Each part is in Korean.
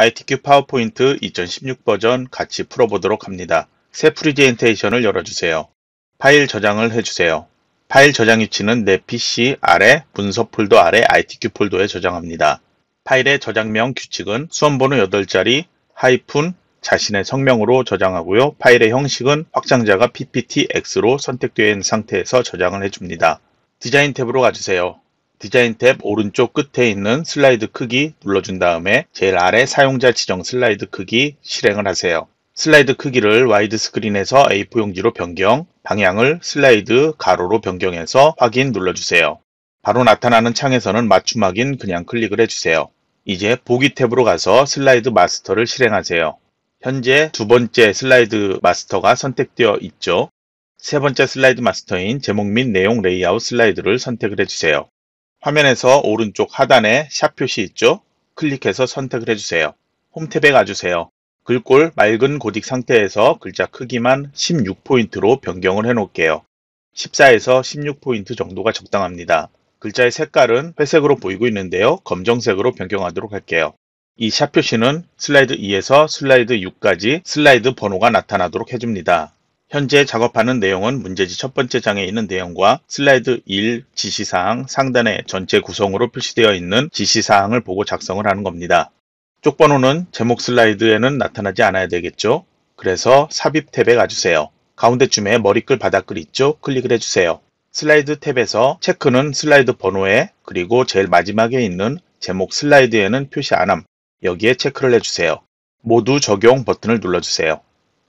ITQ 파워포인트 2016 버전 같이 풀어보도록 합니다. 새 프리젠테이션을 열어주세요. 파일 저장을 해주세요. 파일 저장 위치는 내 PC 아래 문서 폴더 아래 ITQ 폴더에 저장합니다. 파일의 저장명 규칙은 수험번호 8자리 하이픈 자신의 성명으로 저장하고요. 파일의 형식은 확장자가 PPTX로 있는 상태에서 저장을 해줍니다. 디자인 탭으로 가주세요. 디자인 탭 오른쪽 끝에 있는 슬라이드 크기 눌러준 다음에 제일 아래 사용자 지정 슬라이드 크기 실행을 하세요. 슬라이드 크기를 와이드 스크린에서 A4 용지로 변경, 방향을 슬라이드 가로로 변경해서 확인 눌러주세요. 바로 나타나는 창에서는 맞춤 확인 그냥 클릭을 해주세요. 이제 보기 탭으로 가서 슬라이드 마스터를 실행하세요. 현재 두 번째 슬라이드 마스터가 선택되어 있죠. 세 번째 슬라이드 마스터인 제목 및 내용 레이아웃 슬라이드를 선택을 해주세요. 화면에서 오른쪽 하단에 샵 표시 있죠? 클릭해서 선택을 해주세요. 홈 탭에 가주세요. 글꼴 맑은 고딕 상태에서 글자 크기만 16포인트로 변경을 해 놓을게요. 14에서 16포인트 정도가 적당합니다. 글자의 색깔은 회색으로 보이고 있는데요. 검정색으로 변경하도록 할게요. 이 샵 표시는 슬라이드 2에서 슬라이드 6까지 슬라이드 번호가 나타나도록 해줍니다. 현재 작업하는 내용은 문제지 첫 번째 장에 있는 내용과 슬라이드 1 지시사항 상단에 전체 구성으로 표시되어 있는 지시사항을 보고 작성을 하는 겁니다. 쪽 번호는 제목 슬라이드에는 나타나지 않아야 되겠죠. 그래서 삽입 탭에 가주세요. 가운데쯤에 머리글 바닥글 있죠? 클릭을 해주세요. 슬라이드 탭에서 체크는 슬라이드 번호에 그리고 제일 마지막에 있는 제목 슬라이드에는 표시 안함 여기에 체크를 해주세요. 모두 적용 버튼을 눌러주세요.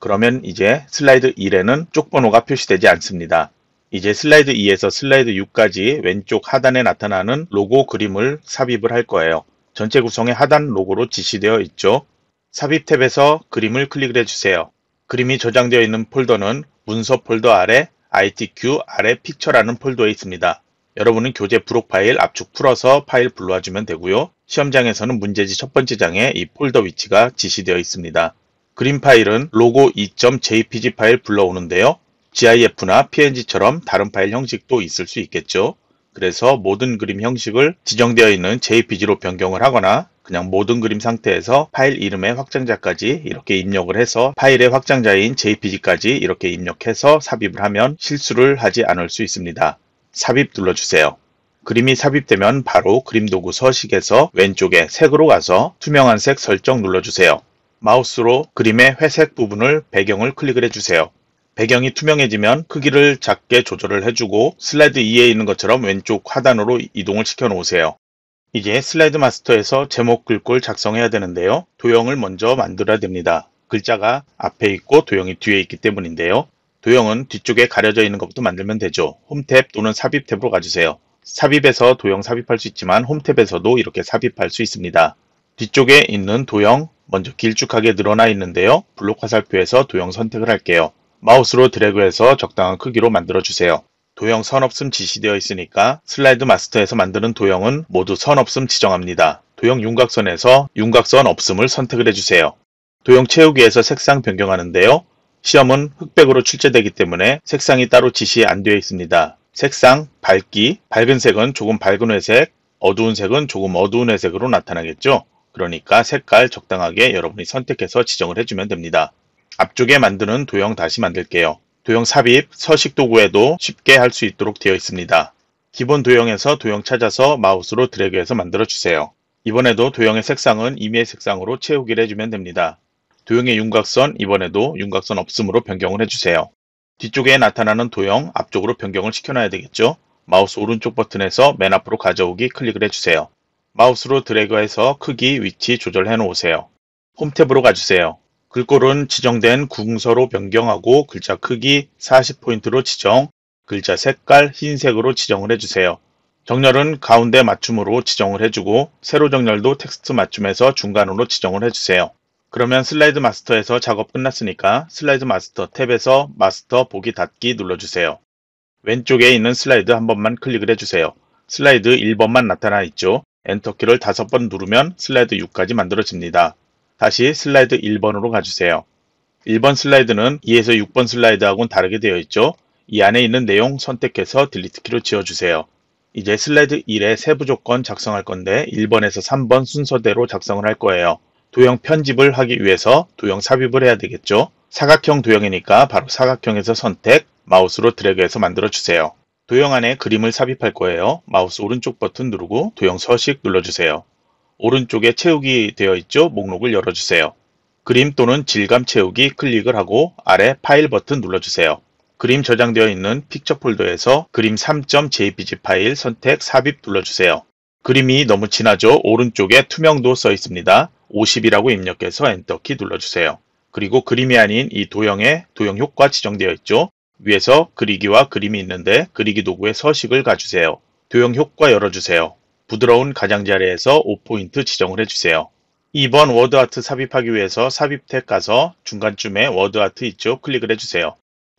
그러면 이제 슬라이드 1에는 쪽 번호가 표시되지 않습니다. 이제 슬라이드 2에서 슬라이드 6까지 왼쪽 하단에 나타나는 로고 그림을 삽입을 할 거예요. 전체 구성의 하단 로고로 지시되어 있죠. 삽입 탭에서 그림을 클릭을 해주세요. 그림이 저장되어 있는 폴더는 문서 폴더 아래 ITQ 아래 Picture라는 폴더에 있습니다. 여러분은 교재 부록 파일 압축 풀어서 파일 불러와주면 되고요. 시험장에서는 문제지 첫 번째 장에 이 폴더 위치가 지시되어 있습니다. 그림 파일은 로고 2.jpg 파일 불러오는데요. GIF나 PNG처럼 다른 파일 형식도 있을 수 있겠죠. 그래서 모든 그림 형식을 지정되어 있는 JPG로 변경을 하거나 그냥 모든 그림 상태에서 파일 이름의 확장자까지 이렇게 입력을 해서 파일의 확장자인 JPG까지 이렇게 입력해서 삽입을 하면 실수를 하지 않을 수 있습니다. 삽입 눌러주세요. 그림이 삽입되면 바로 그림 도구 서식에서 왼쪽에 색으로 가서 투명한 색 설정 눌러주세요. 마우스로 그림의 회색 부분을 배경을 클릭을 해주세요. 배경이 투명해지면 크기를 작게 조절을 해주고 슬라이드 2에 있는 것처럼 왼쪽 하단으로 이동을 시켜 놓으세요. 이제 슬라이드 마스터에서 제목 글꼴 작성해야 되는데요. 도형을 먼저 만들어야 됩니다. 글자가 앞에 있고 도형이 뒤에 있기 때문인데요. 도형은 뒤쪽에 가려져 있는 것부터 만들면 되죠. 홈탭 또는 삽입 탭으로 가주세요. 삽입에서 도형 삽입할 수 있지만 홈탭에서도 이렇게 삽입할 수 있습니다. 뒤쪽에 있는 도형 먼저 길쭉하게 늘어나 있는데요. 블록 화살표에서 도형 선택을 할게요. 마우스로 드래그해서 적당한 크기로 만들어주세요. 도형 선 없음 지시되어 있으니까 슬라이드 마스터에서 만드는 도형은 모두 선 없음 지정합니다. 도형 윤곽선에서 윤곽선 없음을 선택을 해주세요. 도형 채우기에서 색상 변경하는데요. 시험은 흑백으로 출제되기 때문에 색상이 따로 지시 안 되어 있습니다. 색상, 밝기, 밝은 색은 조금 밝은 회색, 어두운 색은 조금 어두운 회색으로 나타나겠죠. 그러니까 색깔 적당하게 여러분이 선택해서 지정을 해주면 됩니다. 앞쪽에 만드는 도형 다시 만들게요. 도형 삽입, 서식 도구에도 쉽게 할 수 있도록 되어 있습니다. 기본 도형에서 도형 찾아서 마우스로 드래그해서 만들어 주세요. 이번에도 도형의 색상은 임의의 색상으로 채우기를 해주면 됩니다. 도형의 윤곽선 이번에도 윤곽선 없음으로 변경을 해주세요. 뒤쪽에 나타나는 도형 앞쪽으로 변경을 시켜놔야 되겠죠. 마우스 오른쪽 버튼에서 맨 앞으로 가져오기 클릭을 해주세요. 마우스로 드래그해서 크기, 위치 조절해 놓으세요. 홈 탭으로 가주세요. 글꼴은 지정된 궁서로 변경하고 글자 크기 40포인트로 지정, 글자 색깔 흰색으로 지정을 해주세요. 정렬은 가운데 맞춤으로 지정을 해주고 세로 정렬도 텍스트 맞춤에서 중간으로 지정을 해주세요. 그러면 슬라이드 마스터에서 작업 끝났으니까 슬라이드 마스터 탭에서 마스터 보기 닫기 눌러주세요. 왼쪽에 있는 슬라이드 한 번만 클릭을 해주세요. 슬라이드 1번만 나타나 있죠. 엔터키를 5번 누르면 슬라이드 6까지 만들어집니다. 다시 슬라이드 1번으로 가주세요. 1번 슬라이드는 2에서 6번 슬라이드하고는 다르게 되어 있죠. 이 안에 있는 내용 선택해서 delete 키로 지워주세요. 이제 슬라이드 1의 세부 조건 작성할 건데 1번에서 3번 순서대로 작성을 할 거예요. 도형 편집을 하기 위해서 도형 삽입을 해야 되겠죠. 사각형 도형이니까 바로 사각형에서 선택, 마우스로 드래그해서 만들어 주세요. 도형 안에 그림을 삽입할 거예요. 마우스 오른쪽 버튼 누르고 도형 서식 눌러주세요. 오른쪽에 채우기 되어 있죠? 목록을 열어주세요. 그림 또는 질감 채우기 클릭을 하고 아래 파일 버튼 눌러주세요. 그림 저장되어 있는 Picture 폴더에서 그림 3.jpg 파일 선택 삽입 눌러주세요. 그림이 너무 진하죠? 오른쪽에 투명도 써 있습니다. 50이라고 입력해서 엔터키 눌러주세요. 그리고 그림이 아닌 이 도형에 도형 효과 지정되어 있죠? 위에서 그리기와 그림이 있는데 그리기 도구에 서식을 가주세요. 도형 효과 열어주세요. 부드러운 가장자리에서 5포인트 지정을 해주세요. 2번 워드아트 삽입하기 위해서 삽입 탭 가서 중간쯤에 워드아트 있죠? 클릭을 해주세요.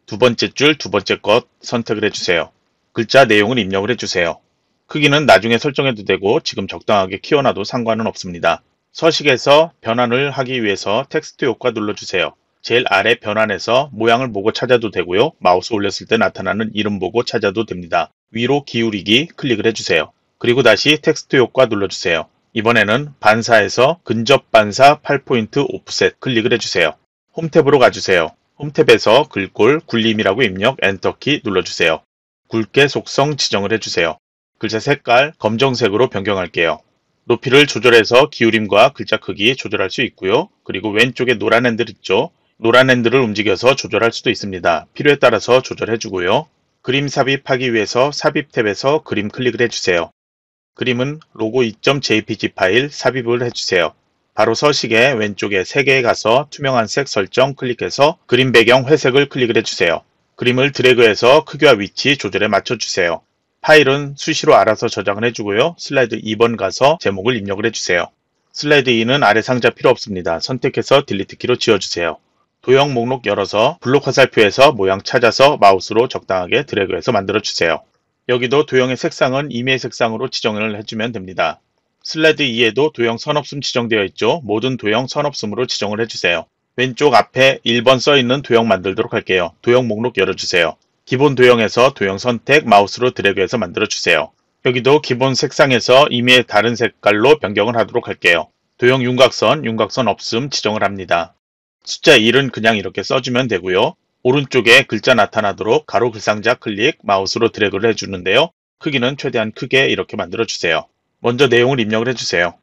두 번째 줄 두 번째 것 선택을 해주세요. 글자 내용을 입력을 해주세요. 크기는 나중에 설정해도 되고 지금 적당하게 키워놔도 상관은 없습니다. 서식에서 변환을 하기 위해서 텍스트 효과 눌러주세요. 제일 아래 변환에서 모양을 보고 찾아도 되고요. 마우스 올렸을 때 나타나는 이름 보고 찾아도 됩니다. 위로 기울이기 클릭을 해주세요. 그리고 다시 텍스트 효과 눌러주세요. 이번에는 반사에서 근접 반사 8포인트 오프셋 클릭을 해주세요. 홈탭으로 가주세요. 홈탭에서 글꼴 굴림이라고 입력 엔터키 눌러주세요. 굵게 속성 지정을 해주세요. 글자 색깔 검정색으로 변경할게요. 높이를 조절해서 기울임과 글자 크기 조절할 수 있고요. 그리고 왼쪽에 노란 핸들 있죠. 노란 핸들을 움직여서 조절할 수도 있습니다. 필요에 따라서 조절해 주고요. 그림 삽입하기 위해서 삽입 탭에서 그림 클릭을 해주세요. 그림은 로고 2.jpg 파일 삽입을 해주세요. 바로 서식에 왼쪽에 3개에 가서 투명한 색 설정 클릭해서 그림 배경 회색을 클릭을 해주세요. 그림을 드래그해서 크기와 위치 조절에 맞춰주세요. 파일은 수시로 알아서 저장을 해주고요. 슬라이드 2번 가서 제목을 입력을 해주세요. 슬라이드 2는 아래 상자 필요 없습니다. 선택해서 delete 키로 지워주세요. 도형 목록 열어서 블록 화살표에서 모양 찾아서 마우스로 적당하게 드래그해서 만들어주세요. 여기도 도형의 색상은 임의의 색상으로 지정을 해주면 됩니다. 슬라이드 2에도 도형 선없음 지정되어 있죠. 모든 도형 선없음으로 지정을 해주세요. 왼쪽 앞에 1번 써있는 도형 만들도록 할게요. 도형 목록 열어주세요. 기본 도형에서 도형 선택 마우스로 드래그해서 만들어주세요. 여기도 기본 색상에서 임의의 다른 색깔로 변경을 하도록 할게요. 도형 윤곽선, 윤곽선 없음 지정을 합니다. 숫자 1은 그냥 이렇게 써주면 되고요. 오른쪽에 글자 나타나도록 가로 글상자 클릭 마우스로 드래그를 해주는데요. 크기는 최대한 크게 이렇게 만들어주세요. 먼저 내용을 입력을 해주세요.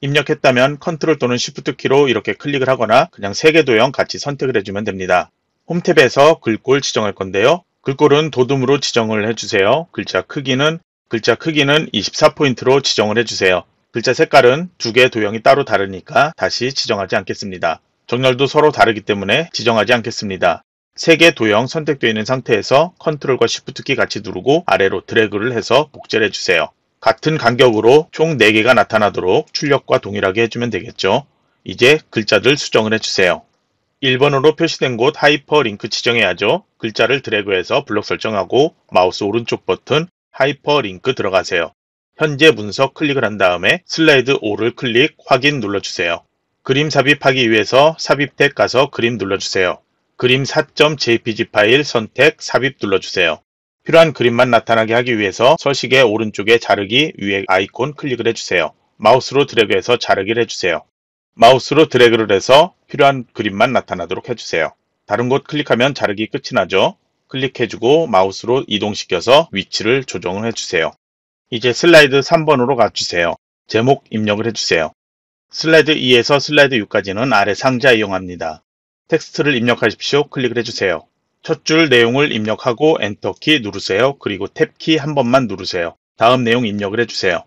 입력했다면 컨트롤 또는 시프트 키로 이렇게 클릭을 하거나 그냥 3개 도형 같이 선택을 해주면 됩니다. 홈탭에서 글꼴 지정할 건데요. 글꼴은 돋움으로 지정을 해주세요. 글자 크기는 글자 크기는 24포인트로 지정을 해주세요. 글자 색깔은 두 개 도형이 따로 다르니까 다시 지정하지 않겠습니다. 정렬도 서로 다르기 때문에 지정하지 않겠습니다. 세개 도형 선택되어 있는 상태에서 컨트롤과 시프트 키 같이 누르고 아래로 드래그를 해서 복제를 해주세요. 같은 간격으로 총 4개가 나타나도록 출력과 동일하게 해주면 되겠죠. 이제 글자들 수정을 해주세요. 1번으로 표시된 곳 하이퍼링크 지정해야죠. 글자를 드래그해서 블록 설정하고 마우스 오른쪽 버튼 하이퍼링크 들어가세요. 현재 문서 클릭을 한 다음에 슬라이드 5를 클릭 확인 눌러주세요. 그림 삽입하기 위해서 삽입 탭 가서 그림 눌러주세요. 그림 4.jpg 파일 선택 삽입 눌러주세요. 필요한 그림만 나타나게 하기 위해서 서식의 오른쪽에 자르기 위에 아이콘 클릭을 해주세요. 마우스로 드래그해서 자르기를 해주세요. 마우스로 드래그를 해서 필요한 그림만 나타나도록 해주세요. 다른 곳 클릭하면 자르기 끝이 나죠. 클릭해주고 마우스로 이동시켜서 위치를 조정을 해주세요. 이제 슬라이드 3번으로 가주세요. 제목 입력을 해주세요. 슬라이드 2에서 슬라이드 6까지는 아래 상자 이용합니다. 텍스트를 입력하십시오. 클릭을 해주세요. 첫 줄 내용을 입력하고 엔터키 누르세요. 그리고 탭키 한 번만 누르세요. 다음 내용 입력을 해주세요.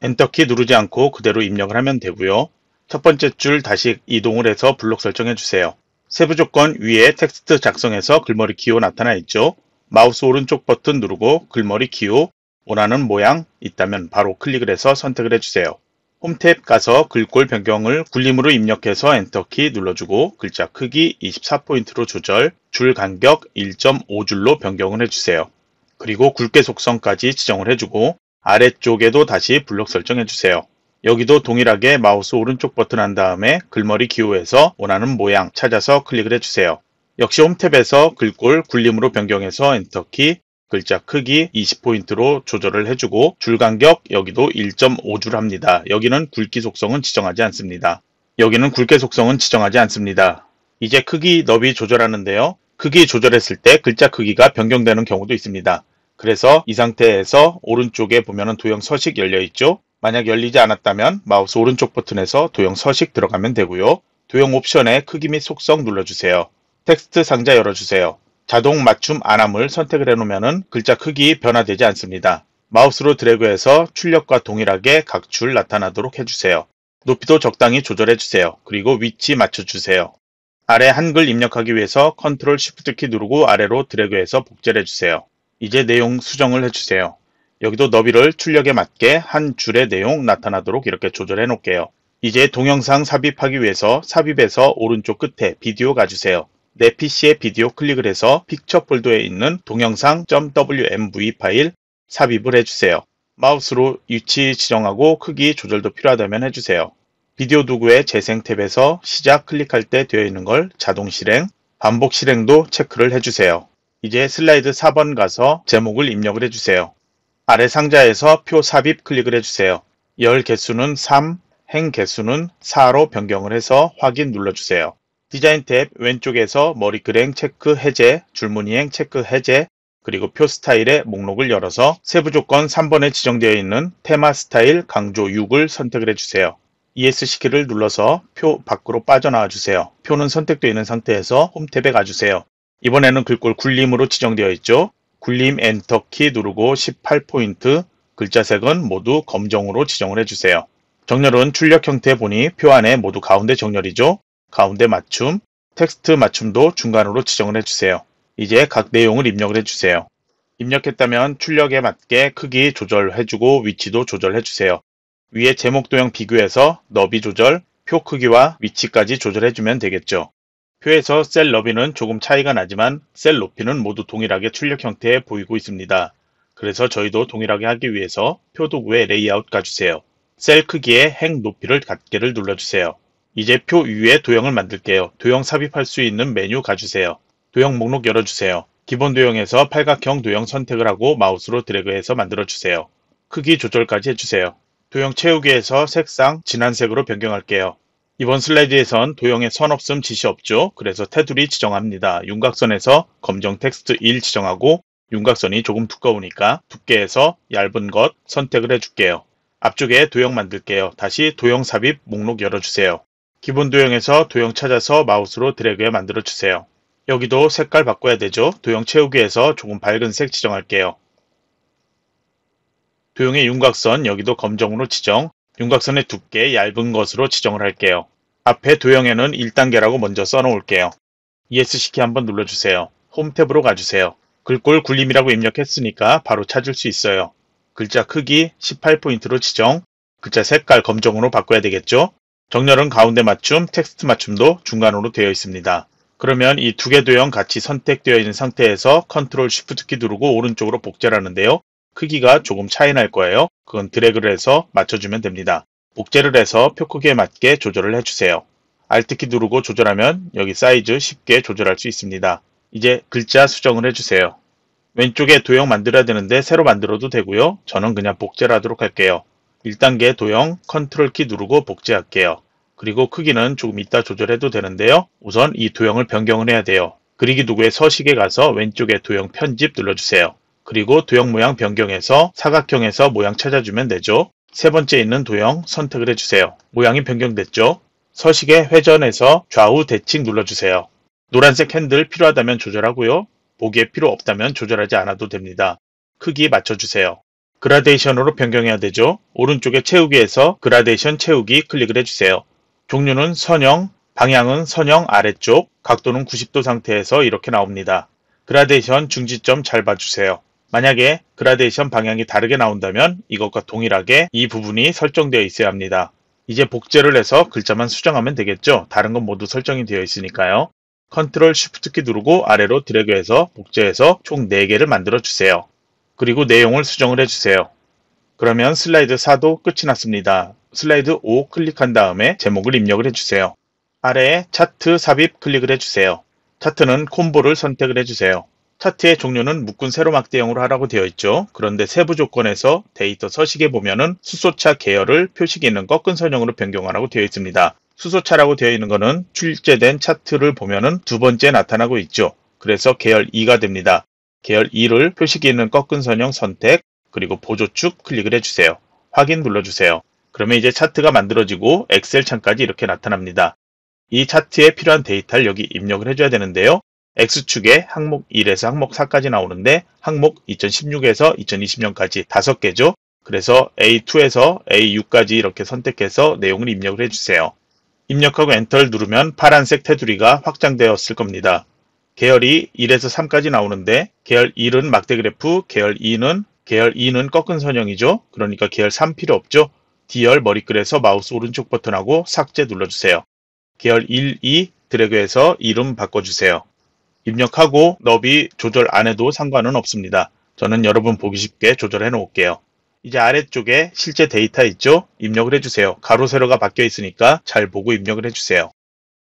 엔터키 누르지 않고 그대로 입력을 하면 되고요. 첫 번째 줄 다시 이동을 해서 블록 설정해 주세요. 세부 조건 위에 텍스트 작성해서 글머리 기호 나타나 있죠. 마우스 오른쪽 버튼 누르고 글머리 기호 원하는 모양 있다면 바로 클릭을 해서 선택을 해주세요. 홈탭 가서 글꼴 변경을 굴림으로 입력해서 엔터키 눌러주고 글자 크기 24포인트로 조절, 줄 간격 1.5줄로 변경을 해주세요. 그리고 굵게 속성까지 지정을 해주고 아래쪽에도 다시 블록 설정해주세요. 여기도 동일하게 마우스 오른쪽 버튼 한 다음에 글머리 기호에서 원하는 모양 찾아서 클릭을 해주세요. 역시 홈탭에서 글꼴 굴림으로 변경해서 엔터키 글자 크기 20포인트로 조절을 해주고 줄 간격 여기도 1.5줄 합니다. 여기는 굵기 속성은 지정하지 않습니다. 여기는 굵게 속성은 지정하지 않습니다. 이제 크기 너비 조절하는데요. 크기 조절했을 때 글자 크기가 변경되는 경우도 있습니다. 그래서 이 상태에서 오른쪽에 보면 도형 서식 열려 있죠. 만약 열리지 않았다면 마우스 오른쪽 버튼에서 도형 서식 들어가면 되고요. 도형 옵션에 크기 및 속성 눌러주세요. 텍스트 상자 열어주세요. 자동 맞춤 안함을 선택을 해놓으면 글자 크기 변화되지 않습니다. 마우스로 드래그해서 출력과 동일하게 각줄 나타나도록 해주세요. 높이도 적당히 조절해주세요. 그리고 위치 맞춰주세요. 아래 한글 입력하기 위해서 컨트롤 쉬프트 키 누르고 아래로 드래그해서 복제를 해주세요. 이제 내용 수정을 해주세요. 여기도 너비를 출력에 맞게 한 줄의 내용 나타나도록 이렇게 조절해 놓을게요. 이제 동영상 삽입하기 위해서 삽입에서 오른쪽 끝에 비디오 가주세요. 내 PC의 비디오 클릭을 해서 픽처 폴더에 있는 동영상.wmv 파일 삽입을 해주세요. 마우스로 위치 지정하고 크기 조절도 필요하다면 해주세요. 비디오 도구의 재생 탭에서 시작 클릭할 때 되어 있는 걸 자동 실행, 반복 실행도 체크를 해주세요. 이제 슬라이드 4번 가서 제목을 입력을 해주세요. 아래 상자에서 표 삽입 클릭을 해주세요. 열 개수는 3, 행 개수는 4로 변경을 해서 확인 눌러주세요. 디자인 탭 왼쪽에서 머리글행 체크 해제, 줄무늬행 체크 해제, 그리고 표 스타일의 목록을 열어서 세부 조건 3번에 지정되어 있는 테마 스타일 강조 6을 선택을 해주세요. ESC키를 눌러서 표 밖으로 빠져나와 주세요. 표는 선택되어 있는 상태에서 홈 탭에 가주세요. 이번에는 글꼴 굴림으로 지정되어 있죠. 굴림 엔터 키 누르고 18포인트 글자색은 모두 검정으로 지정을 해주세요. 정렬은 출력 형태 보니 표 안에 모두 가운데 정렬이죠. 가운데 맞춤, 텍스트 맞춤도 중간으로 지정을 해주세요. 이제 각 내용을 입력을 해주세요. 입력했다면 출력에 맞게 크기 조절해주고 위치도 조절해주세요. 위에 제목 도형 비교해서 너비 조절, 표 크기와 위치까지 조절해주면 되겠죠. 표에서 셀 너비는 조금 차이가 나지만 셀 높이는 모두 동일하게 출력 형태에 보이고 있습니다. 그래서 저희도 동일하게 하기 위해서 표 도구에 레이아웃 가주세요. 셀 크기에 행 높이를 같게를 눌러주세요. 이제 표 위에 도형을 만들게요. 도형 삽입할 수 있는 메뉴 가주세요. 도형 목록 열어주세요. 기본 도형에서 팔각형 도형 선택을 하고 마우스로 드래그해서 만들어주세요. 크기 조절까지 해주세요. 도형 채우기에서 색상 진한색으로 변경할게요. 이번 슬라이드에선 도형에 선 없음 지시 없죠. 그래서 테두리 지정합니다. 윤곽선에서 검정 텍스트 1 지정하고 윤곽선이 조금 두꺼우니까 두께에서 얇은 것 선택을 해줄게요. 앞쪽에 도형 만들게요. 다시 도형 삽입 목록 열어주세요. 기본 도형에서 도형 찾아서 마우스로 드래그해 만들어주세요. 여기도 색깔 바꿔야 되죠. 도형 채우기에서 조금 밝은 색 지정할게요. 도형의 윤곽선 여기도 검정으로 지정, 윤곽선의 두께 얇은 것으로 지정을 할게요. 앞에 도형에는 1단계라고 먼저 써놓을게요. ESC키 한번 눌러주세요. 홈 탭으로 가주세요. 글꼴 굴림이라고 입력했으니까 바로 찾을 수 있어요. 글자 크기 18포인트로 지정, 글자 색깔 검정으로 바꿔야 되겠죠? 정렬은 가운데 맞춤, 텍스트 맞춤도 중간으로 되어 있습니다. 그러면 이 두 개 도형 같이 선택되어 있는 상태에서 컨트롤 쉬프트 키 누르고 오른쪽으로 복제를 하는데요. 크기가 조금 차이 날 거예요. 그건 드래그를 해서 맞춰주면 됩니다. 복제를 해서 표 크기에 맞게 조절을 해주세요. Alt키 누르고 조절하면 여기 사이즈 쉽게 조절할 수 있습니다. 이제 글자 수정을 해주세요. 왼쪽에 도형 만들어야 되는데 새로 만들어도 되고요. 저는 그냥 복제를 하도록 할게요. 1단계 도형 컨트롤 키 누르고 복제할게요. 그리고 크기는 조금 이따 조절해도 되는데요. 우선 이 도형을 변경을 해야 돼요. 그리기 도구의 서식에 가서 왼쪽에 도형 편집 눌러주세요. 그리고 도형 모양 변경해서 사각형에서 모양 찾아주면 되죠. 세 번째 있는 도형 선택을 해주세요. 모양이 변경됐죠? 서식에 회전해서 좌우 대칭 눌러주세요. 노란색 핸들 필요하다면 조절하고요. 보기에 필요 없다면 조절하지 않아도 됩니다. 크기 맞춰주세요. 그라데이션으로 변경해야 되죠. 오른쪽에 채우기에서 그라데이션 채우기 클릭을 해주세요. 종류는 선형, 방향은 선형 아래쪽, 각도는 90도 상태에서 이렇게 나옵니다. 그라데이션 중지점 잘 봐주세요. 만약에 그라데이션 방향이 다르게 나온다면 이것과 동일하게 이 부분이 설정되어 있어야 합니다. 이제 복제를 해서 글자만 수정하면 되겠죠. 다른 건 모두 설정이 되어 있으니까요. 컨트롤 쉬프트 키 누르고 아래로 드래그해서 복제해서 총 4개를 만들어 주세요. 그리고 내용을 수정을 해주세요. 그러면 슬라이드 4도 끝이 났습니다. 슬라이드 5 클릭한 다음에 제목을 입력을 해주세요. 아래에 차트 삽입 클릭을 해주세요. 차트는 콤보를 선택을 해주세요. 차트의 종류는 묶은 세로막대형으로 하라고 되어 있죠. 그런데 세부 조건에서 데이터 서식에 보면은 수소차 계열을 표식에 있는 꺾은 선형으로 변경하라고 되어 있습니다. 수소차라고 되어 있는 것은 출제된 차트를 보면은 두 번째 나타나고 있죠. 그래서 계열 2가 됩니다. 계열 2를 표식이 있는 꺾은 선형 선택 그리고 보조축 클릭을 해주세요. 확인 눌러주세요. 그러면 이제 차트가 만들어지고 엑셀 창까지 이렇게 나타납니다. 이 차트에 필요한 데이터를 여기 입력을 해줘야 되는데요. X축에 항목 1에서 항목 4까지 나오는데 항목 2016에서 2020년까지 5개죠. 그래서 A2에서 A6까지 이렇게 선택해서 내용을 입력을 해주세요. 입력하고 엔터를 누르면 파란색 테두리가 확장되었을 겁니다. 계열이 1에서 3까지 나오는데 계열 1은 막대 그래프, 계열 2는 계열 2는 꺾은 선형이죠. 그러니까 계열 3 필요 없죠. D열 머리글에서 마우스 오른쪽 버튼하고 삭제 눌러주세요. 계열 1, 2 드래그해서 이름 바꿔주세요. 입력하고 너비 조절 안 해도 상관은 없습니다. 저는 여러분 보기 쉽게 조절해 놓을게요. 이제 아래쪽에 실제 데이터 있죠? 입력을 해주세요. 가로 세로가 바뀌어 있으니까 잘 보고 입력을 해주세요.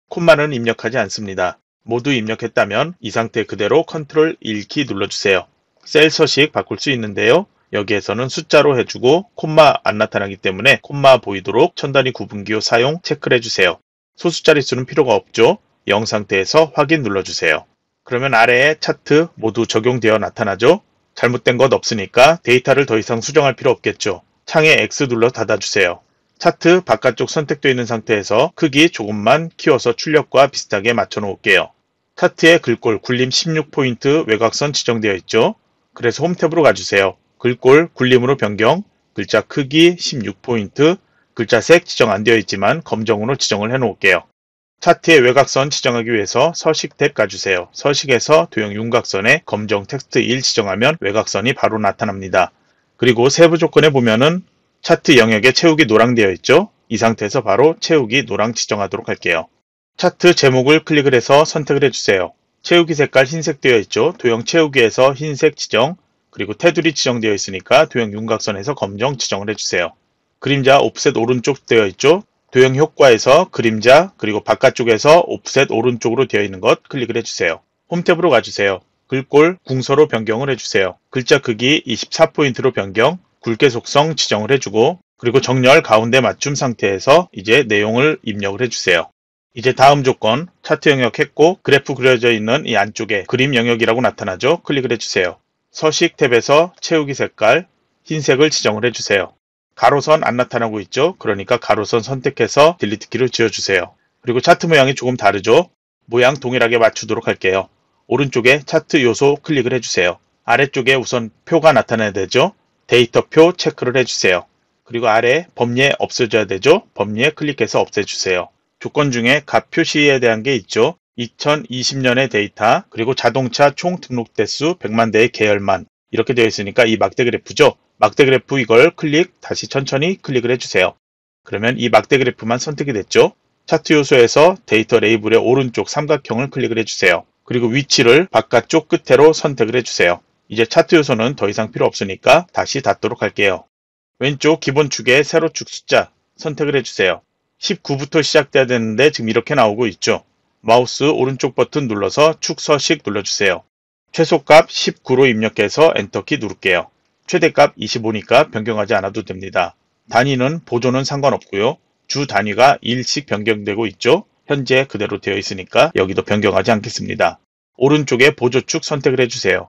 콤마는 입력하지 않습니다. 모두 입력했다면 이 상태 그대로 컨트롤 1키 눌러주세요. 셀 서식 바꿀 수 있는데요. 여기에서는 숫자로 해주고 콤마 안 나타나기 때문에 콤마 보이도록 천단위 구분기호 사용 체크를 해주세요. 소수 자릿수는 필요가 없죠. 0 상태에서 확인 눌러주세요. 그러면 아래에 차트 모두 적용되어 나타나죠. 잘못된 것 없으니까 데이터를 더 이상 수정할 필요 없겠죠. 창에 X 눌러 닫아주세요. 차트 바깥쪽 선택되어 있는 상태에서 크기 조금만 키워서 출력과 비슷하게 맞춰 놓을게요. 차트의 글꼴 굴림 16포인트 외곽선 지정되어 있죠. 그래서 홈 탭으로 가주세요. 글꼴 굴림으로 변경, 글자 크기 16포인트, 글자 색 지정 안 되어 있지만 검정으로 지정을 해 놓을게요. 차트의 외곽선 지정하기 위해서 서식 탭 가주세요. 서식에서 도형 윤곽선에 검정 텍스트 1 지정하면 외곽선이 바로 나타납니다. 그리고 세부 조건에 보면은 차트 영역에 채우기 노랑 되어 있죠. 이 상태에서 바로 채우기 노랑 지정하도록 할게요. 차트 제목을 클릭을 해서 선택을 해주세요. 채우기 색깔 흰색 되어 있죠. 도형 채우기에서 흰색 지정, 그리고 테두리 지정되어 있으니까 도형 윤곽선에서 검정 지정을 해주세요. 그림자 옵셋 오른쪽 되어 있죠. 도형 효과에서 그림자 그리고 바깥쪽에서 옵셋 오른쪽으로 되어 있는 것 클릭을 해주세요. 홈 탭으로 가주세요. 글꼴 궁서로 변경을 해주세요. 글자 크기 24포인트로 변경, 굵게 속성 지정을 해주고 그리고 정렬 가운데 맞춤 상태에서 이제 내용을 입력을 해주세요. 이제 다음 조건 차트 영역 했고 그래프 그려져 있는 이 안쪽에 그림 영역이라고 나타나죠. 클릭을 해주세요. 서식 탭에서 채우기 색깔 흰색을 지정을 해주세요. 가로선 안 나타나고 있죠. 그러니까 가로선 선택해서 Delete 키로 지워주세요. 그리고 차트 모양이 조금 다르죠. 모양 동일하게 맞추도록 할게요. 오른쪽에 차트 요소 클릭을 해주세요. 아래쪽에 우선 표가 나타나야 되죠. 데이터표 체크를 해주세요. 그리고 아래 범례 없어져야 되죠. 범례 클릭해서 없애주세요. 조건 중에 값 표시에 대한 게 있죠. 2020년의 데이터 그리고 자동차 총 등록 대수 100만 대의 계열만 이렇게 되어 있으니까 이 막대 그래프죠. 막대 그래프 이걸 클릭 다시 천천히 클릭을 해주세요. 그러면 이 막대 그래프만 선택이 됐죠. 차트 요소에서 데이터 레이블의 오른쪽 삼각형을 클릭을 해주세요. 그리고 위치를 바깥쪽 끝으로 선택을 해주세요. 이제 차트 요소는 더 이상 필요 없으니까 다시 닫도록 할게요. 왼쪽 기본축에 세로축 숫자 선택을 해주세요. 19부터 시작돼야 되는데 지금 이렇게 나오고 있죠. 마우스 오른쪽 버튼 눌러서 축서식 눌러주세요. 최소값 19로 입력해서 엔터키 누를게요. 최대값 25니까 변경하지 않아도 됩니다. 단위는 보조는 상관없고요. 주 단위가 1씩 변경되고 있죠. 현재 그대로 되어 있으니까 여기도 변경하지 않겠습니다. 오른쪽에 보조축 선택을 해주세요.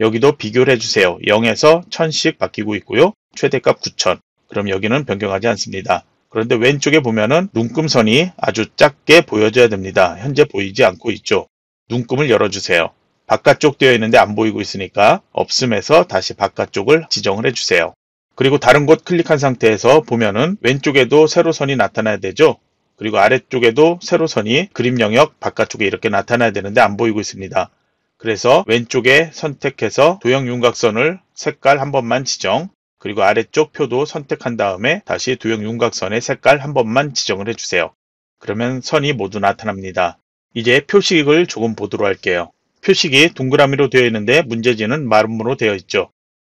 여기도 비교를 해주세요. 0에서 1000씩 바뀌고 있고요. 최대값 9000. 그럼 여기는 변경하지 않습니다. 그런데 왼쪽에 보면은 눈금선이 아주 작게 보여져야 됩니다. 현재 보이지 않고 있죠. 눈금을 열어주세요. 바깥쪽 되어 있는데 안 보이고 있으니까 없음에서 다시 바깥쪽을 지정을 해주세요. 그리고 다른 곳 클릭한 상태에서 보면은 왼쪽에도 세로선이 나타나야 되죠. 그리고 아래쪽에도 세로선이 그림 영역 바깥쪽에 이렇게 나타나야 되는데 안 보이고 있습니다. 그래서 왼쪽에 선택해서 도형 윤곽선을 색깔 한 번만 지정 그리고 아래쪽 표도 선택한 다음에 다시 도형 윤곽선의 색깔 한 번만 지정을 해주세요. 그러면 선이 모두 나타납니다. 이제 표식을 조금 보도록 할게요. 표식이 동그라미로 되어 있는데 문제지는 마름모로 되어 있죠.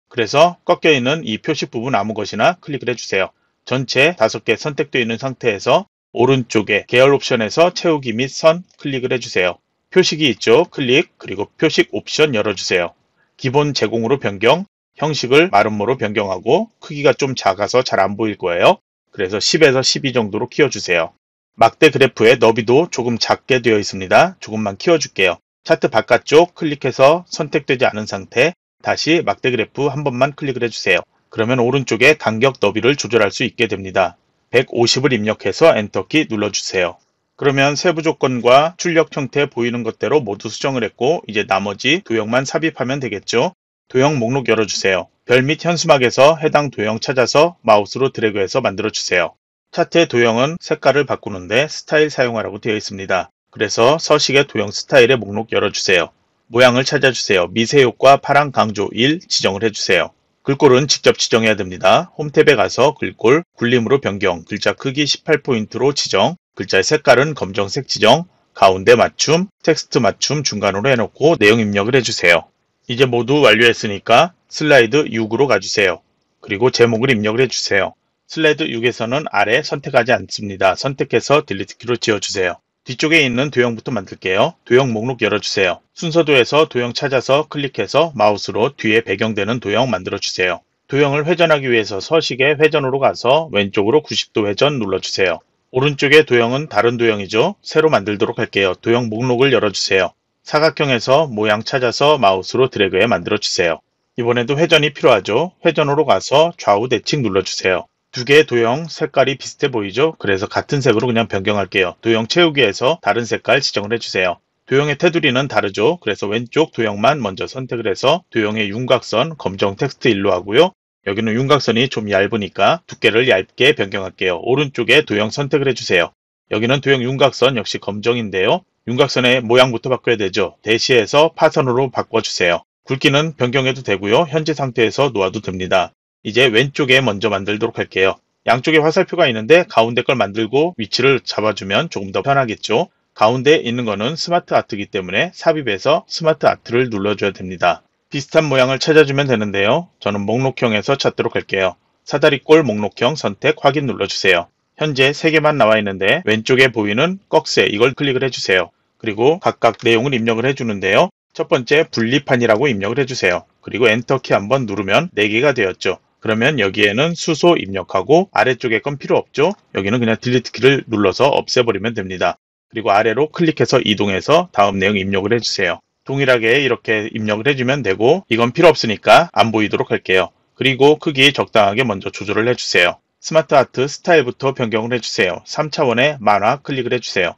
그래서 꺾여 있는 이 표식 부분 아무 것이나 클릭을 해주세요. 전체 5개 선택되어 있는 상태에서 오른쪽에 계열 옵션에서 채우기 및 선 클릭을 해주세요. 표식이 있죠. 클릭 그리고 표식 옵션 열어주세요. 기본 제공으로 변경 형식을 마름모로 변경하고 크기가 좀 작아서 잘 안 보일 거예요. 그래서 10에서 12 정도로 키워주세요. 막대 그래프의 너비도 조금 작게 되어 있습니다. 조금만 키워줄게요. 차트 바깥쪽 클릭해서 선택되지 않은 상태 다시 막대 그래프 한 번만 클릭을 해주세요. 그러면 오른쪽에 간격 너비를 조절할 수 있게 됩니다. 150을 입력해서 엔터키 눌러주세요. 그러면 세부 조건과 출력 형태 보이는 것대로 모두 수정을 했고 이제 나머지 도형만 삽입하면 되겠죠. 도형 목록 열어주세요. 별 및 현수막에서 해당 도형 찾아서 마우스로 드래그해서 만들어주세요. 차트의 도형은 색깔을 바꾸는데 스타일 사용하라고 되어 있습니다. 그래서 서식의 도형 스타일의 목록 열어주세요. 모양을 찾아주세요. 미세 효과 파란 강조 1 지정을 해주세요. 글꼴은 직접 지정해야 됩니다. 홈탭에 가서 글꼴, 굴림으로 변경, 글자 크기 18포인트로 지정, 글자의 색깔은 검정색 지정, 가운데 맞춤, 텍스트 맞춤 중간으로 해놓고 내용 입력을 해주세요. 이제 모두 완료했으니까 슬라이드 6으로 가주세요. 그리고 제목을 입력을 해주세요. 슬라이드 6에서는 아래 선택하지 않습니다. 선택해서 딜리트 키로 지워주세요. 뒤쪽에 있는 도형부터 만들게요. 도형 목록 열어주세요. 순서도에서 도형 찾아서 클릭해서 마우스로 뒤에 배경되는 도형 만들어주세요. 도형을 회전하기 위해서 서식에 회전으로 가서 왼쪽으로 90도 회전 눌러주세요. 오른쪽의 도형은 다른 도형이죠. 새로 만들도록 할게요. 도형 목록을 열어주세요. 사각형에서 모양 찾아서 마우스로 드래그해 만들어주세요. 이번에도 회전이 필요하죠. 회전으로 가서 좌우 대칭 눌러주세요. 두 개의 도형 색깔이 비슷해 보이죠? 그래서 같은 색으로 그냥 변경할게요. 도형 채우기에서 다른 색깔 지정을 해주세요. 도형의 테두리는 다르죠? 그래서 왼쪽 도형만 먼저 선택을 해서 도형의 윤곽선 검정 텍스트 일로 하고요. 여기는 윤곽선이 좀 얇으니까 두께를 얇게 변경할게요. 오른쪽에 도형 선택을 해주세요. 여기는 도형 윤곽선 역시 검정인데요. 윤곽선의 모양부터 바꿔야 되죠. 대시해서 파선으로 바꿔주세요. 굵기는 변경해도 되고요. 현재 상태에서 놓아도 됩니다. 이제 왼쪽에 먼저 만들도록 할게요. 양쪽에 화살표가 있는데 가운데 걸 만들고 위치를 잡아주면 조금 더 편하겠죠. 가운데 있는 거는 스마트 아트이기 때문에 삽입해서 스마트 아트를 눌러줘야 됩니다. 비슷한 모양을 찾아주면 되는데요. 저는 목록형에서 찾도록 할게요. 사다리꼴 목록형 선택 확인 눌러주세요. 현재 3개만 나와 있는데 왼쪽에 보이는 꺽쇠 이걸 클릭을 해주세요. 그리고 각각 내용을 입력을 해주는데요. 첫 번째 분리판이라고 입력을 해주세요. 그리고 엔터키 한번 누르면 4개가 되었죠. 그러면 여기에는 수소 입력하고 아래쪽에 건 필요 없죠. 여기는 그냥 딜리트 키를 눌러서 없애버리면 됩니다. 그리고 아래로 클릭해서 이동해서 다음 내용 입력을 해주세요. 동일하게 이렇게 입력을 해주면 되고 이건 필요 없으니까 안 보이도록 할게요. 그리고 크기 적당하게 먼저 조절을 해주세요. SmartArt 스타일부터 변경을 해주세요. 3차원의 만화 클릭을 해주세요.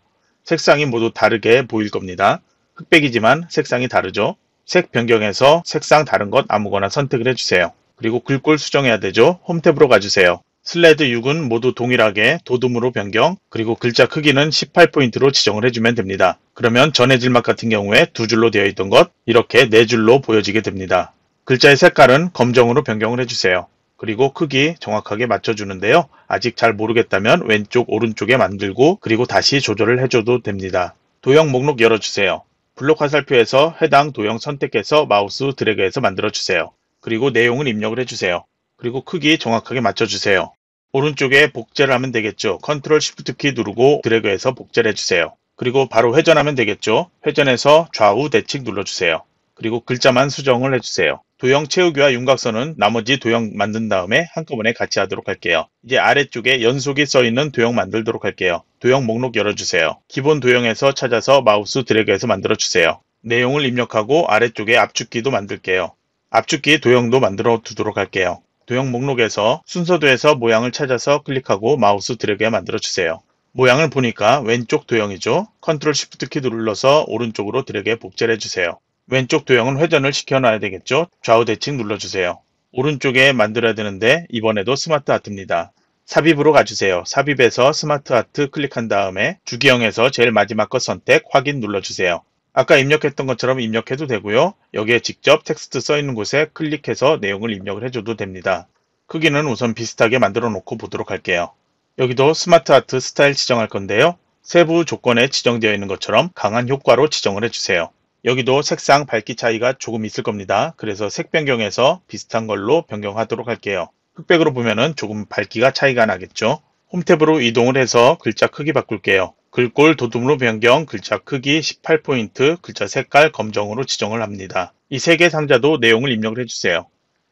색상이 모두 다르게 보일 겁니다. 흑백이지만 색상이 다르죠. 색 변경해서 색상 다른 것 아무거나 선택을 해주세요. 그리고 글꼴 수정해야 되죠. 홈탭으로 가주세요. 슬라이드 6은 모두 동일하게 돋움으로 변경, 그리고 글자 크기는 18포인트로 지정을 해주면 됩니다. 그러면 전해질막 같은 경우에 두 줄로 되어 있던 것 이렇게 네 줄로 보여지게 됩니다. 글자의 색깔은 검정으로 변경을 해주세요. 그리고 크기 정확하게 맞춰주는데요. 아직 잘 모르겠다면 왼쪽 오른쪽에 만들고 그리고 다시 조절을 해줘도 됩니다. 도형 목록 열어주세요. 블록 화살표에서 해당 도형 선택해서 마우스 드래그해서 만들어주세요. 그리고 내용을 입력을 해주세요. 그리고 크기 정확하게 맞춰주세요. 오른쪽에 복제를 하면 되겠죠. 컨트롤 시프트 키 누르고 드래그해서 복제를 해주세요. 그리고 바로 회전하면 되겠죠. 회전해서 좌우 대칭 눌러주세요. 그리고 글자만 수정을 해주세요. 도형 채우기와 윤곽선은 나머지 도형 만든 다음에 한꺼번에 같이 하도록 할게요. 이제 아래쪽에 연속이 써있는 도형 만들도록 할게요. 도형 목록 열어주세요. 기본 도형에서 찾아서 마우스 드래그해서 만들어주세요. 내용을 입력하고 아래쪽에 압축기도 만들게요. 압축기 도형도 만들어 두도록 할게요. 도형 목록에서 순서도에서 모양을 찾아서 클릭하고 마우스 드래그해 만들어 주세요. 모양을 보니까 왼쪽 도형이죠. 컨트롤 시프트 키 눌러서 오른쪽으로 드래그해 복제를 해주세요. 왼쪽 도형은 회전을 시켜놔야 되겠죠. 좌우 대칭 눌러주세요. 오른쪽에 만들어야 되는데 이번에도 SmartArt입니다. 삽입으로 가주세요. 삽입에서 SmartArt 클릭한 다음에 주기형에서 제일 마지막 것 선택 확인 눌러주세요. 아까 입력했던 것처럼 입력해도 되고요. 여기에 직접 텍스트 써 있는 곳에 클릭해서 내용을 입력을 해줘도 됩니다. 크기는 우선 비슷하게 만들어 놓고 보도록 할게요. 여기도 SmartArt 스타일 지정할 건데요. 세부 조건에 지정되어 있는 것처럼 강한 효과로 지정을 해주세요. 여기도 색상 밝기 차이가 조금 있을 겁니다. 그래서 색 변경해서 비슷한 걸로 변경하도록 할게요. 흑백으로 보면은 조금 밝기가 차이가 나겠죠. 홈탭으로 이동을 해서 글자 크기 바꿀게요. 글꼴 도둠으로 변경, 글자 크기 18포인트, 글자 색깔 검정으로 지정을 합니다. 이 세 개 상자도 내용을 입력을 해주세요.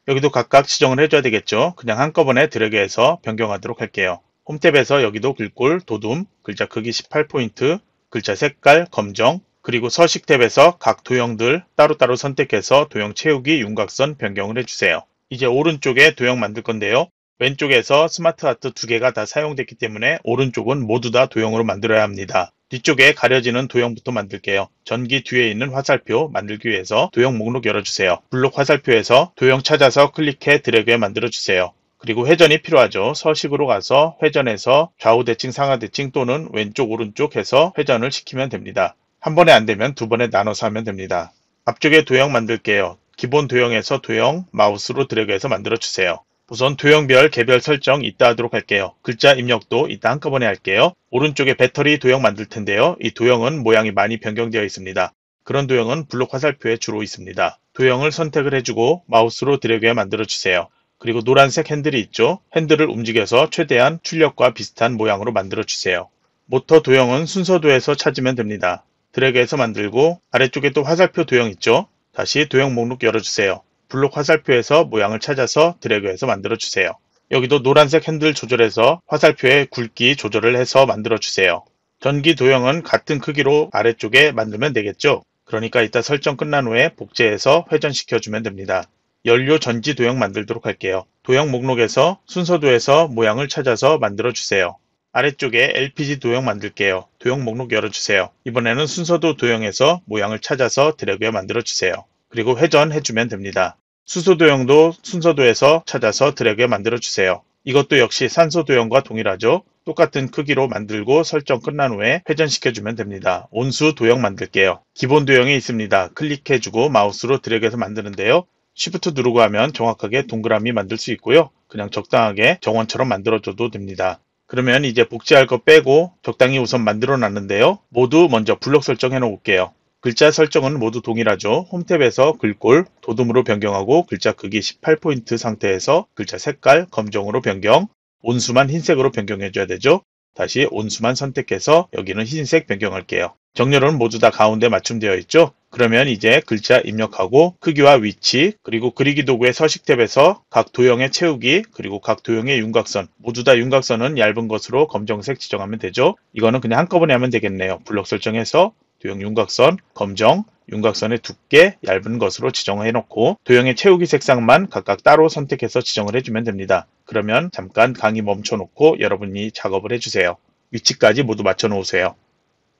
여기도 각각 지정을 해줘야 되겠죠. 그냥 한꺼번에 드래그해서 변경하도록 할게요. 홈탭에서 여기도 글꼴, 돋움, 글자 크기 18포인트, 글자 색깔, 검정, 그리고 서식 탭에서 각 도형들 따로따로 선택해서 도형 채우기 윤곽선 변경을 해주세요. 이제 오른쪽에 도형 만들 건데요. 왼쪽에서 SmartArt 두 개가 다 사용됐기 때문에 오른쪽은 모두 다 도형으로 만들어야 합니다. 뒤쪽에 가려지는 도형부터 만들게요. 전기 뒤에 있는 화살표 만들기 위해서 도형 목록 열어주세요. 블록 화살표에서 도형 찾아서 클릭해 드래그해 만들어주세요. 그리고 회전이 필요하죠. 서식으로 가서 회전해서 좌우 대칭, 상하 대칭 또는 왼쪽, 오른쪽 해서 회전을 시키면 됩니다. 한 번에 안 되면 두 번에 나눠서 하면 됩니다. 앞쪽에 도형 만들게요. 기본 도형에서 도형 마우스로 드래그해서 만들어주세요. 우선 도형별 개별 설정 이따 하도록 할게요. 글자 입력도 이따 한꺼번에 할게요. 오른쪽에 배터리 도형 만들 텐데요. 이 도형은 모양이 많이 변경되어 있습니다. 그런 도형은 블록 화살표에 주로 있습니다. 도형을 선택을 해주고 마우스로 드래그해 만들어주세요. 그리고 노란색 핸들이 있죠. 핸들을 움직여서 최대한 출력과 비슷한 모양으로 만들어주세요. 모터 도형은 순서도에서 찾으면 됩니다. 드래그해서 만들고 아래쪽에 또 화살표 도형 있죠. 다시 도형 목록 열어주세요. 블록 화살표에서 모양을 찾아서 드래그해서 만들어주세요. 여기도 노란색 핸들 조절해서 화살표의 굵기 조절을 해서 만들어주세요. 전기 도형은 같은 크기로 아래쪽에 만들면 되겠죠. 그러니까 이따 설정 끝난 후에 복제해서 회전시켜주면 됩니다. 연료 전지 도형 만들도록 할게요. 도형 목록에서 순서도에서 모양을 찾아서 만들어주세요. 아래쪽에 LPG 도형 만들게요. 도형 목록 열어주세요. 이번에는 순서도 도형에서 모양을 찾아서 드래그해 만들어주세요. 그리고 회전해주면 됩니다. 수소 도형도 순서도에서 찾아서 드래그해 만들어주세요. 이것도 역시 산소 도형과 동일하죠. 똑같은 크기로 만들고 설정 끝난 후에 회전시켜주면 됩니다. 온수 도형 만들게요. 기본 도형이 있습니다. 클릭해주고 마우스로 드래그해서 만드는데요. Shift 누르고 하면 정확하게 동그라미 만들 수 있고요. 그냥 적당하게 정원처럼 만들어줘도 됩니다. 그러면 이제 복제할 거 빼고 적당히 우선 만들어 놨는데요. 모두 먼저 블록 설정해 놓을게요. 글자 설정은 모두 동일하죠. 홈탭에서 글꼴, 도둠으로 변경하고 글자 크기 18포인트 상태에서 글자 색깔 검정으로 변경, 온수만 흰색으로 변경해줘야 되죠. 다시 온수만 선택해서 여기는 흰색 변경할게요. 정렬은 모두 다 가운데 맞춤되어 있죠. 그러면 이제 글자 입력하고 크기와 위치 그리고 그리기 도구의 서식 탭에서 각 도형의 채우기 그리고 각 도형의 윤곽선 모두 다 윤곽선은 얇은 것으로 검정색 지정하면 되죠. 이거는 그냥 한꺼번에 하면 되겠네요. 블록 설정해서 도형 윤곽선 검정 윤곽선의 두께 얇은 것으로 지정해 놓고 도형의 채우기 색상만 각각 따로 선택해서 지정을 해주면 됩니다. 그러면 잠깐 강의 멈춰 놓고 여러분이 작업을 해주세요. 위치까지 모두 맞춰 놓으세요.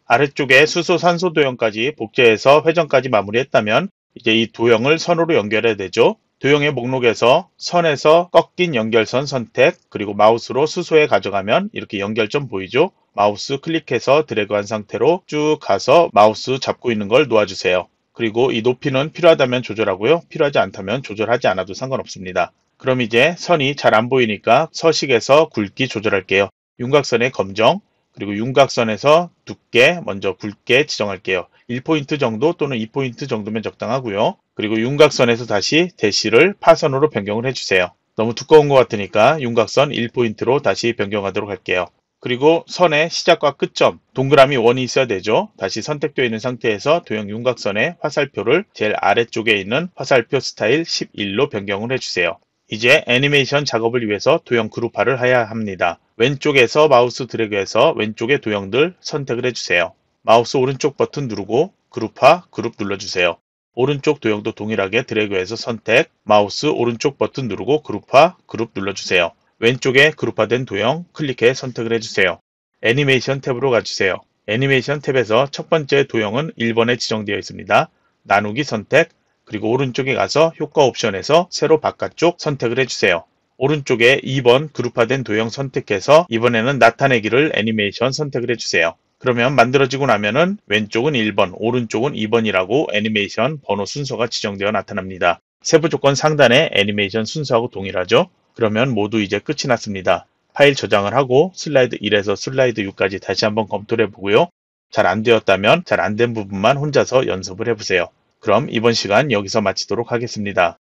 아래쪽에 수소 산소 도형까지 복제해서 회전까지 마무리했다면 이제 이 도형을 선으로 연결해야 되죠. 도형의 목록에서 선에서 꺾인 연결선 선택 그리고 마우스로 수소에 가져가면 이렇게 연결점 보이죠? 마우스 클릭해서 드래그한 상태로 쭉 가서 마우스 잡고 있는 걸 놓아주세요. 그리고 이 높이는 필요하다면 조절하고요. 필요하지 않다면 조절하지 않아도 상관없습니다. 그럼 이제 선이 잘 안 보이니까 서식에서 굵기 조절할게요. 윤곽선의 검정, 그리고 윤곽선에서 두께 먼저 굵게 지정할게요. 1포인트 정도 또는 2포인트 정도면 적당하고요. 그리고 윤곽선에서 다시 대시를 파선으로 변경을 해주세요. 너무 두꺼운 것 같으니까 윤곽선 1포인트로 다시 변경하도록 할게요. 그리고 선의 시작과 끝점, 동그라미 원이 있어야 되죠. 다시 선택되어 있는 상태에서 도형 윤곽선의 화살표를 제일 아래쪽에 있는 화살표 스타일 11로 변경을 해주세요. 이제 애니메이션 작업을 위해서 도형 그룹화를 해야 합니다. 왼쪽에서 마우스 드래그해서 왼쪽의 도형들 선택을 해주세요. 마우스 오른쪽 버튼 누르고 그룹화, 그룹 눌러주세요. 오른쪽 도형도 동일하게 드래그해서 선택, 마우스 오른쪽 버튼 누르고 그룹화, 그룹 눌러주세요. 왼쪽에 그룹화된 도형 클릭해 선택을 해주세요. 애니메이션 탭으로 가주세요. 애니메이션 탭에서 첫 번째 도형은 1번에 지정되어 있습니다. 나누기 선택, 그리고 오른쪽에 가서 효과 옵션에서 세로 바깥쪽 선택을 해주세요. 오른쪽에 2번 그룹화된 도형 선택해서 이번에는 나타내기를 애니메이션 선택을 해주세요. 그러면 만들어지고 나면은 왼쪽은 1번, 오른쪽은 2번이라고 애니메이션 번호 순서가 지정되어 나타납니다. 세부 조건 상단에 애니메이션 순서하고 동일하죠? 그러면 모두 이제 끝이 났습니다. 파일 저장을 하고 슬라이드 1에서 슬라이드 6까지 다시 한번 검토를 해보고요. 잘 안 되었다면 잘 안 된 부분만 혼자서 연습을 해보세요. 그럼 이번 시간 여기서 마치도록 하겠습니다.